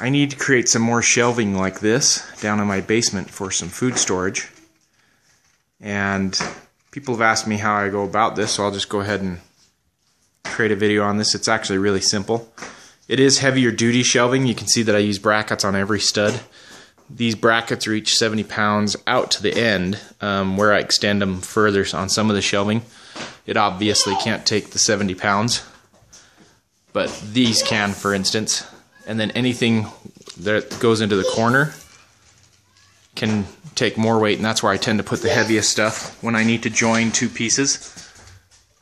I need to create some more shelving like this down in my basement for some food storage. And people have asked me how I go about this, so I'll just go ahead and create a video on this. It's actually really simple. It is heavier duty shelving. You can see that I use brackets on every stud. These brackets reach 70 pounds out to the end um, where I extend them further on some of the shelving. It obviously can't take the 70 pounds, but these can, for instance. And then anything that goes into the corner can take more weight and that's where I tend to put the heaviest stuff when I need to join two pieces.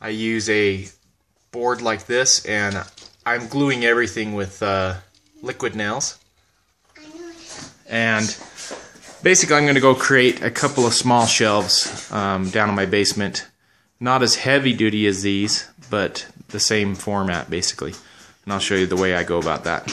I use a board like this and I'm gluing everything with uh, liquid nails and basically I'm going to go create a couple of small shelves um, down in my basement. Not as heavy duty as these but the same format basically. And I'll show you the way I go about that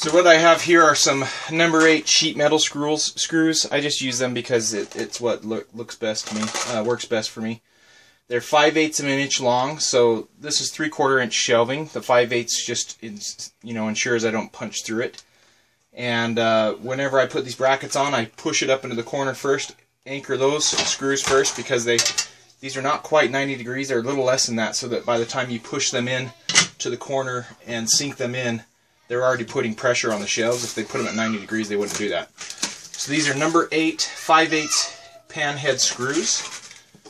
So what I have here are some number eight sheet metal screws. Screws. I just use them because it, it's what look, looks best to me, uh, works best for me. They're 5 eighths of an inch long, so this is 3 quarter inch shelving. The 5 eighths just you know ensures I don't punch through it. And uh, whenever I put these brackets on, I push it up into the corner first, anchor those screws first because they these are not quite 90 degrees. They're a little less than that, so that by the time you push them in to the corner and sink them in, they're already putting pressure on the shelves. If they put them at 90 degrees, they wouldn't do that. So these are number 8 5 8 pan head screws.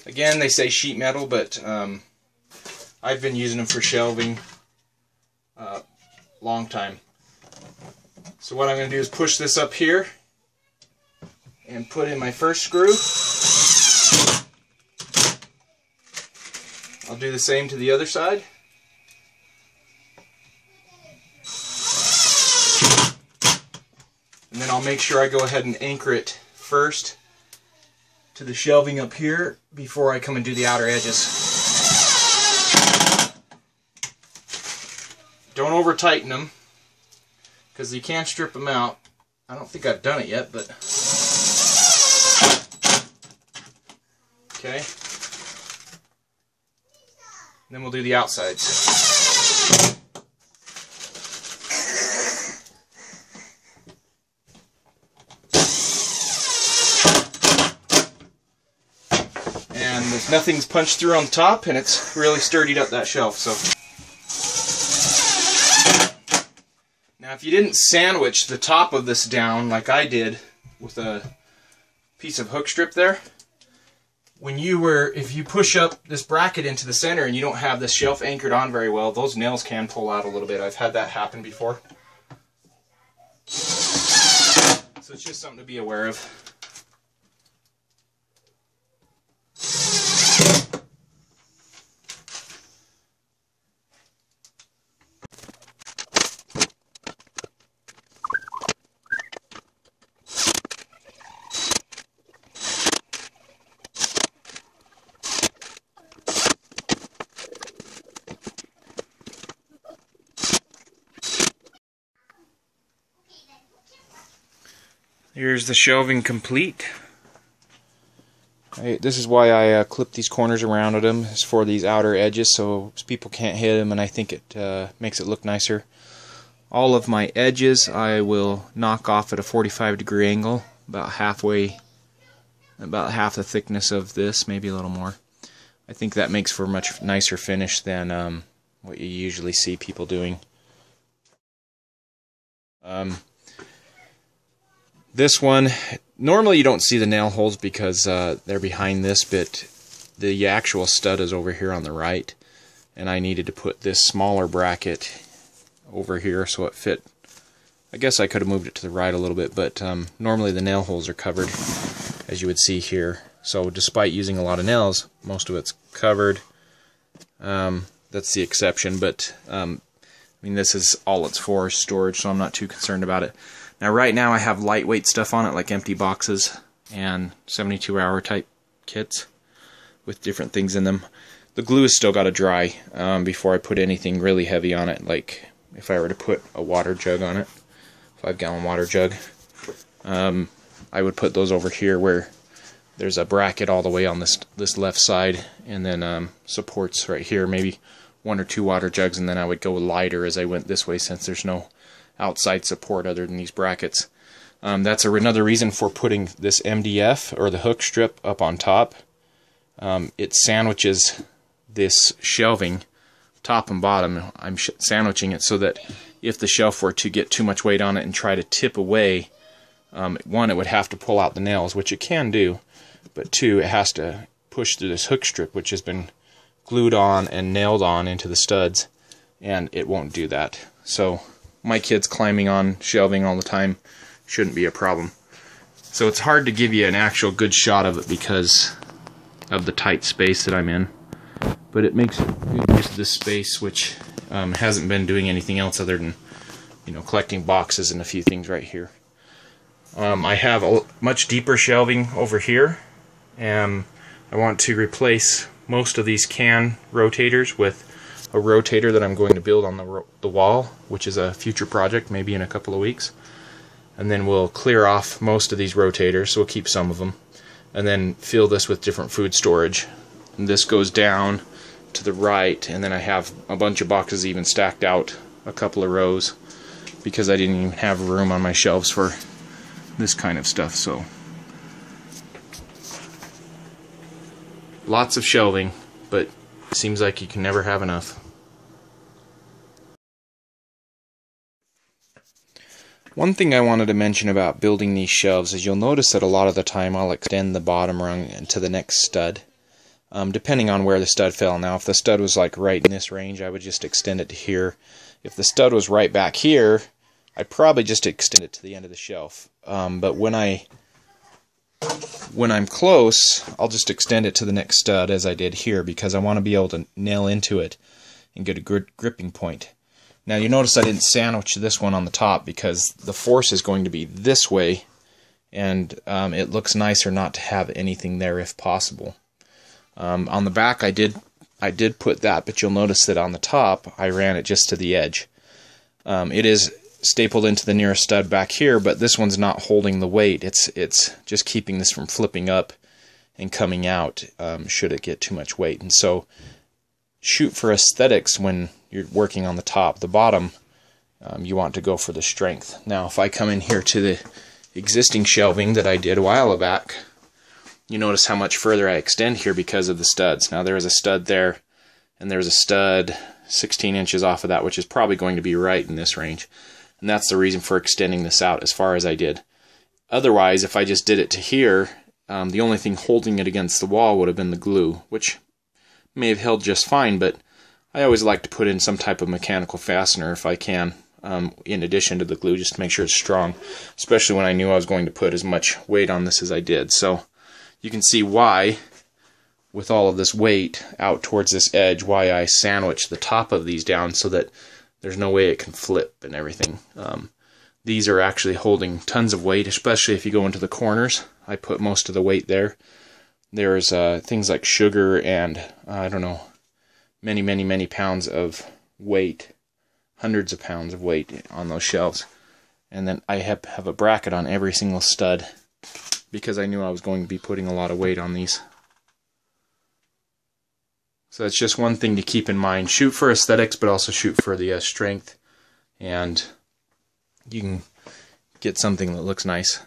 Again, they say sheet metal, but um, I've been using them for shelving a uh, long time. So what I'm going to do is push this up here and put in my first screw. I'll do the same to the other side. I'll make sure I go ahead and anchor it first to the shelving up here before I come and do the outer edges. Don't over tighten them because you can strip them out. I don't think I've done it yet, but okay. then we'll do the outsides. And nothing's punched through on the top, and it's really sturdied up that shelf. So. Now, if you didn't sandwich the top of this down like I did with a piece of hook strip there, when you were, if you push up this bracket into the center and you don't have this shelf anchored on very well, those nails can pull out a little bit. I've had that happen before. So it's just something to be aware of. Here's the shelving complete. This is why I uh, clip these corners around at them is for these outer edges so people can't hit them and I think it uh, makes it look nicer. All of my edges I will knock off at a 45 degree angle about halfway about half the thickness of this maybe a little more. I think that makes for a much nicer finish than um, what you usually see people doing. Um, this one, normally you don't see the nail holes because uh, they're behind this, but the actual stud is over here on the right. And I needed to put this smaller bracket over here so it fit. I guess I could have moved it to the right a little bit, but um, normally the nail holes are covered, as you would see here. So despite using a lot of nails, most of it's covered. Um, that's the exception, but um, I mean this is all it's for, storage, so I'm not too concerned about it. Now right now I have lightweight stuff on it like empty boxes and 72 hour type kits with different things in them. The glue has still got to dry um, before I put anything really heavy on it like if I were to put a water jug on it, 5 gallon water jug. Um, I would put those over here where there's a bracket all the way on this this left side and then um, supports right here maybe one or two water jugs and then I would go lighter as I went this way since there's no outside support other than these brackets. Um, that's a, another reason for putting this MDF or the hook strip up on top. Um, it sandwiches this shelving top and bottom. I'm sandwiching it so that if the shelf were to get too much weight on it and try to tip away, um, one, it would have to pull out the nails, which it can do, but two, it has to push through this hook strip, which has been glued on and nailed on into the studs, and it won't do that. So my kids climbing on shelving all the time shouldn't be a problem. So it's hard to give you an actual good shot of it because of the tight space that I'm in. But it makes good use of this space, which um, hasn't been doing anything else other than, you know, collecting boxes and a few things right here. Um, I have a much deeper shelving over here, and I want to replace most of these can rotators with a rotator that I'm going to build on the, the wall, which is a future project, maybe in a couple of weeks. And then we'll clear off most of these rotators, so we'll keep some of them. And then fill this with different food storage. And this goes down to the right, and then I have a bunch of boxes even stacked out a couple of rows because I didn't even have room on my shelves for this kind of stuff. So lots of shelving, but seems like you can never have enough. One thing I wanted to mention about building these shelves is you'll notice that a lot of the time I'll extend the bottom rung to the next stud. Um, depending on where the stud fell. Now, if the stud was like right in this range, I would just extend it to here. If the stud was right back here, I'd probably just extend it to the end of the shelf. Um, but when I when I'm close, I'll just extend it to the next stud as I did here because I want to be able to nail into it and get a good gripping point. Now you notice I didn't sandwich this one on the top because the force is going to be this way and um, it looks nicer not to have anything there if possible. Um, on the back, I did I did put that, but you'll notice that on the top, I ran it just to the edge. Um, it is stapled into the nearest stud back here, but this one's not holding the weight. It's it's just keeping this from flipping up and coming out um, should it get too much weight. And so, shoot for aesthetics when you're working on the top. The bottom, um, you want to go for the strength. Now, if I come in here to the existing shelving that I did a while back, you notice how much further I extend here because of the studs. Now there is a stud there, and there's a stud 16 inches off of that, which is probably going to be right in this range. And that's the reason for extending this out as far as I did. Otherwise, if I just did it to here, um, the only thing holding it against the wall would have been the glue, which may have held just fine, but I always like to put in some type of mechanical fastener if I can, um, in addition to the glue, just to make sure it's strong, especially when I knew I was going to put as much weight on this as I did. So you can see why, with all of this weight out towards this edge, why I sandwiched the top of these down so that there's no way it can flip and everything. Um, these are actually holding tons of weight, especially if you go into the corners. I put most of the weight there. There's uh, things like sugar and, uh, I don't know, many, many, many pounds of weight, hundreds of pounds of weight on those shelves. And then I have, have a bracket on every single stud because I knew I was going to be putting a lot of weight on these. So that's just one thing to keep in mind. Shoot for aesthetics, but also shoot for the uh, strength, and you can get something that looks nice.